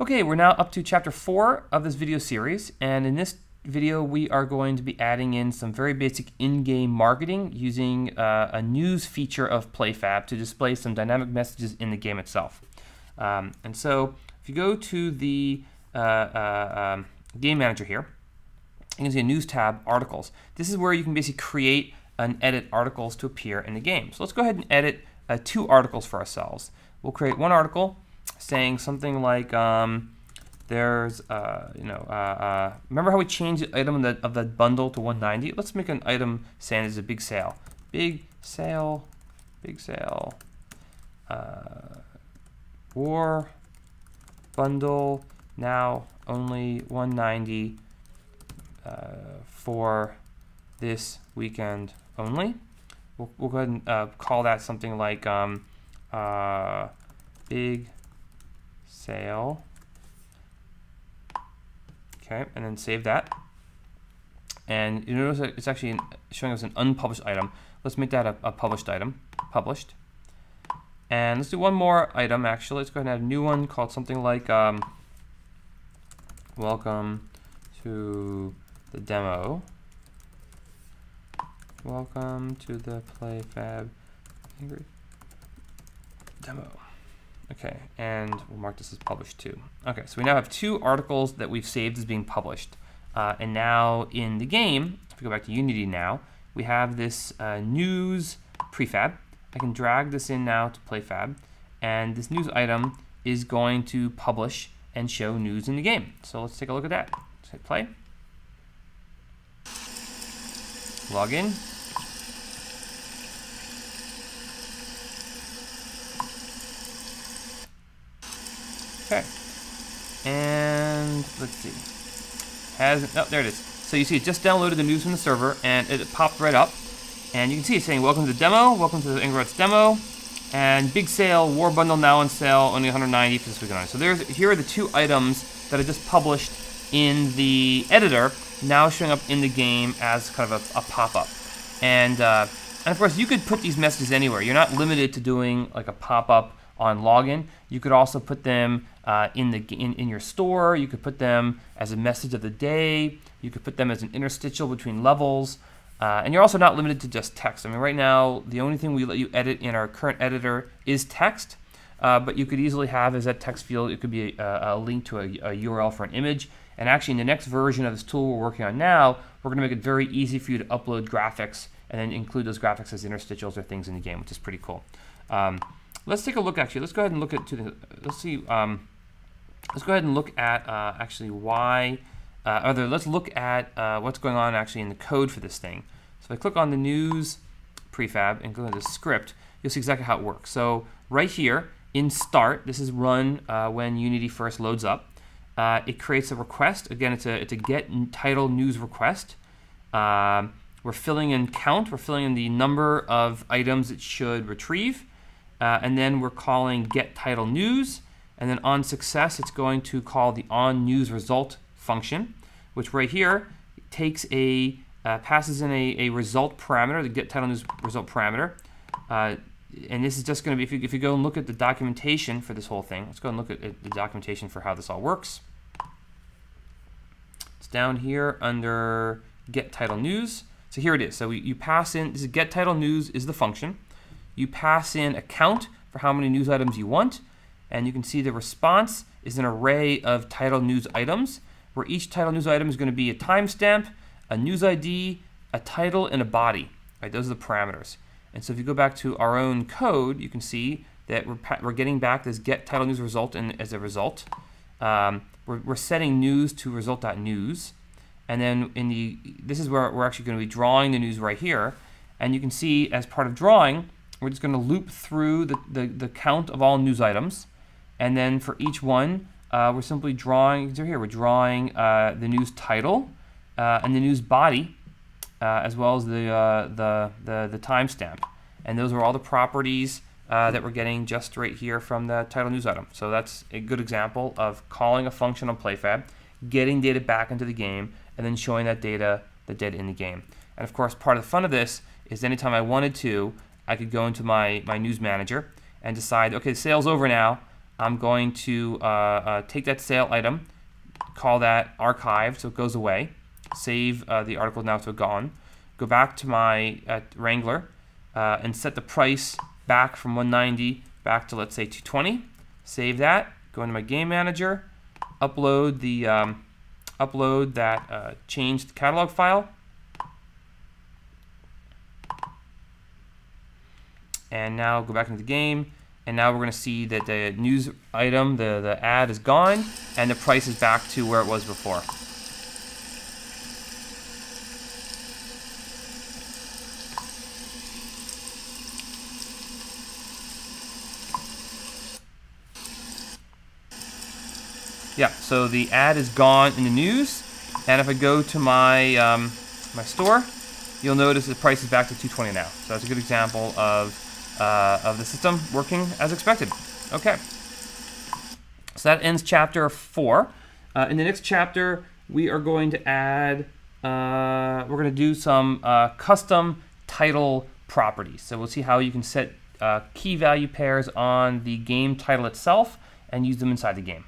Okay, we're now up to chapter four of this video series, and in this video we are going to be adding in some very basic in-game marketing using uh, a news feature of PlayFab to display some dynamic messages in the game itself. Um, and so if you go to the uh, uh, um, game manager here, you can see a news tab, articles. This is where you can basically create and edit articles to appear in the game. So let's go ahead and edit uh, two articles for ourselves. We'll create one article saying something like, um, there's, uh, you know, uh, uh, remember how we changed the item of the, of bundle to 190? Let's make an item saying it's a big sale. Big sale, big sale, uh, war bundle, now only 190 uh, for this weekend only. We'll, we'll go ahead and uh, call that something like um, big sale. Okay, and then save that. And you notice it's actually showing us an unpublished item. Let's make that a, a, published item, published. And let's do one more item, actually. Let's go ahead and add a new one called something like um, welcome to the demo. Welcome to the PlayFab demo. Okay, and we'll mark this as published too. Okay, so we now have two articles that we've saved as being published. Uh, and now in the game, if we go back to Unity now, we have this uh, news prefab. I can drag this in now to PlayFab, and this news item is going to publish and show news in the game. So let's take a look at that. Let's hit play. Log in. Okay. And let's see. Has oh there it is. So you see it just downloaded the news from the server and it popped right up. And you can see it's saying welcome to the demo, welcome to the Angry Bots demo, and big sale, war bundle now on sale, only 190 for this weekend. So there's here are the two items that I just published in the editor, now showing up in the game as kind of a, a pop-up. And uh, and of course you could put these messages anywhere. You're not limited to doing like a pop-up on login. You could also put them uh, in the in, in your store. You could put them as a message of the day. You could put them as an interstitial between levels. Uh, and you're also not limited to just text. I mean, right now, the only thing we let you edit in our current editor is text. Uh, but you could easily have as that text field, it could be a, a link to a, a, URL for an image. And actually, in the next version of this tool we're working on now, we're going to make it very easy for you to upload graphics and then include those graphics as interstitials or things in the game, which is pretty cool. Um, let's take a look actually. Let's go ahead and look at to the, let's see, um, let's go ahead and look at uh, actually why, uh, other, let's look at uh, what's going on actually in the code for this thing. So if I click on the news prefab and go to the script, you'll see exactly how it works. So right here in start, this is run uh, when Unity first loads up. Uh, it creates a request. Again, it's a, it's a get title news request. Um, we're filling in count. We're filling in the number of items it should retrieve. Uh, and then we're calling get title news. And then on success, it's going to call the on news result function, which right here takes a uh, passes in a, a result parameter, the get title news result parameter. Uh, and this is just going to be, if you, if you go and look at the documentation for this whole thing, let's go and look at, at the documentation for how this all works. It's down here under get title news. So here it is. So we, you pass in, this is get title news is the function. You pass in a count for how many news items you want, and you can see the response is an array of title news items, where each title news item is going to be a timestamp, a news ID, a title, and a body. Right, those are the parameters. And so if you go back to our own code, you can see that we're, we're getting back this get title news result and as a result. Um, we're, we're setting news to result.news. And then in the this is where we're actually going to be drawing the news right here. And you can see as part of drawing, we're just going to loop through the, the, the, count of all news items. And then for each one, uh, we're simply drawing, here we're drawing uh, the news title uh, and the news body, uh, as well as the, uh, the, the, the timestamp. And those are all the properties that we're getting just right here from the title news item. So that's a good example of calling a function on PlayFab, getting data back into the game, and then showing that data, the data in the game. And of course, part of the fun of this is anytime I wanted to, I could go into my, my news manager and decide, okay, sale's over now. I'm going to uh, uh, take that sale item, call that archive so it goes away, save uh, the article now to gone, go back to my uh, Wrangler, uh, and set the price back from 190 back to let's say 220. Save that, go into my game manager, upload the um, upload that uh, changed catalog file. And now go back into the game. And now we're going to see that the news item, the, the ad is gone, and the price is back to where it was before. Yeah, so the ad is gone in the news, and if I go to my um, my store, you'll notice the price is back to 220 now. So that's a good example of uh, of the system working as expected. Okay, so that ends chapter four. Uh, in the next chapter, we are going to add. Uh, we're going to do some uh, custom title properties. So we'll see how you can set uh, key value pairs on the game title itself and use them inside the game.